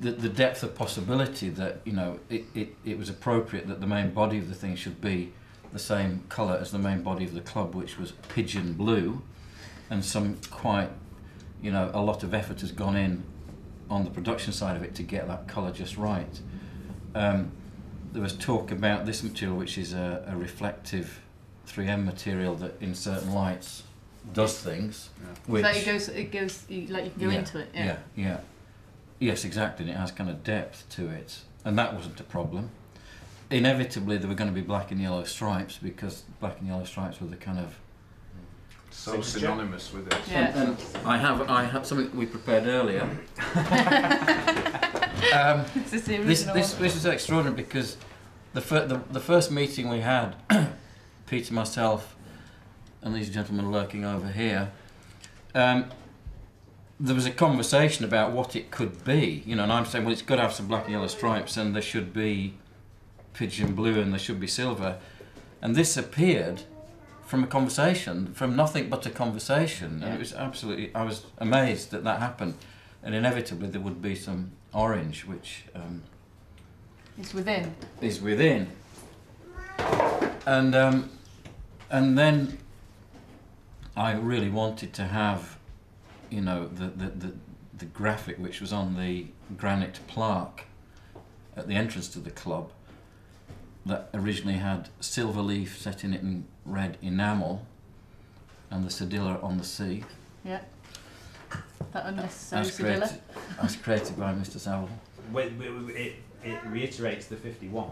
the, the depth of possibility that you know it, it, it was appropriate that the main body of the thing should be the same colour as the main body of the club, which was pigeon blue, and some quite you know a lot of effort has gone in on the production side of it to get that colour just right. Um, there was talk about this material, which is a, a reflective 3M material that in certain lights does things. Which, so it goes, it goes, like you can go yeah, into it. Yeah. yeah, yeah. Yes, exactly. And it has kind of depth to it, and that wasn't a problem. Inevitably, there were going to be black and yellow stripes because black and yellow stripes were the kind of. So synonymous with it. Yeah. And, and I have I have something we prepared earlier. um, This is the this this this is extraordinary because the, fir- the the first meeting we had, Peter, myself, and these gentlemen lurking over here, um, there was a conversation about what it could be. You know, and I'm saying, well, it's got to have some black and yellow stripes, and there should be pigeon blue, and there should be silver, and this appeared from a conversation, from nothing but a conversation, and it was absolutely. I was amazed that that happened, and inevitably there would be some orange, which. Um, It's within. is within. And um, and then I really wanted to have, you know, the, the, the, the graphic which was on the granite plaque at the entrance to the club that originally had silver leaf set in it in red enamel and the cedilla on the C Yeah. That unnecessary as Sevilla. created, as created by Mr. Saville. Wait, wait, wait, It, it reiterates the 51.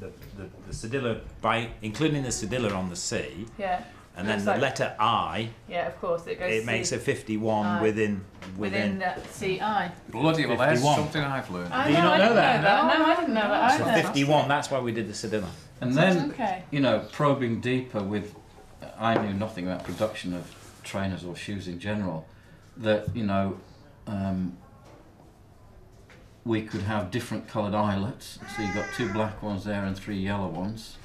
The, the, the cedilla, by including the cedilla on the C, Yeah. And then the like- letter I, Yeah, of course. It goes. it makes a 51 I. within, within within. that CI. Bloody well, there's 51. something I've learned. I Do you know, not I know didn't that? No, I didn't know that So either. 51, that's why we did the cedilla. And then Okay. you know, probing deeper with, I knew nothing about production of trainers or shoes in general, that, you know, um, we could have different coloured eyelets. So you've got two black ones there and three yellow ones.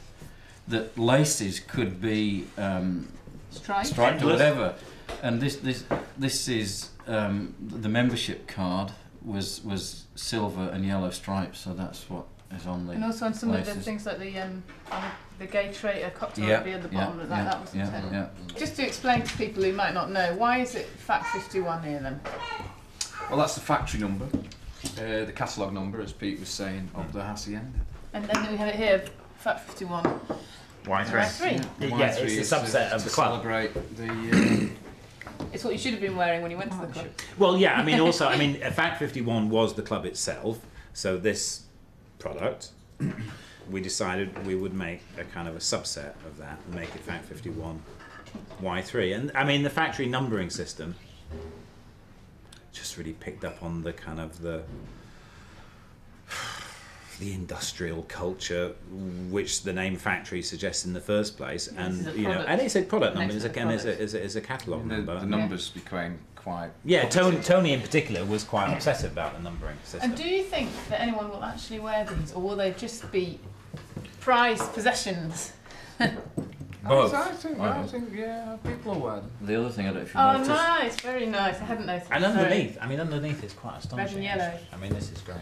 That laces could be um, Strike. striped or whatever. And this, this, this is um, the membership card was was silver and yellow stripes. So that's what is on the. And also on some of the things like the um, on the gay traitor cocktail Yeah, would be at the yeah, bottom of that. yeah, that was yeah, intended. yeah. Just to explain to people who might not know, why is it Fac 51 here then? Well, that's the factory number, uh, the catalogue number, as Pete was saying, of the Hacienda. And then we have it here, Fac 51. Why Why three? Yeah, Why it's a is to- subset of to the club. celebrate the. Uh, It's what you should have been wearing when you went to the club. Well, yeah, I mean, also, I mean, Fac 51 was the club itself, so this product, we decided we would make a kind of a subset of that and make it Fac 51 Y3. And I mean, the factory numbering system just really picked up on the kind of the the industrial culture which the name factory suggests in the first place This and is you know product. and it's a product number Next it's to again is a, product. is a, is a catalogue the, number the numbers became quite. yeah, Tony, Tony in particular was quite obsessive about the numbering system. And do you think that anyone will actually wear these, or will they just be prized possessions? Both. I think, I I think, yeah, people are aware. of them. The other thing I don't know if you Oh, noticed. nice, very nice. I hadn't noticed. and Sorry. underneath, I mean, underneath is quite astonishing. Red and yellow. I mean, this is great.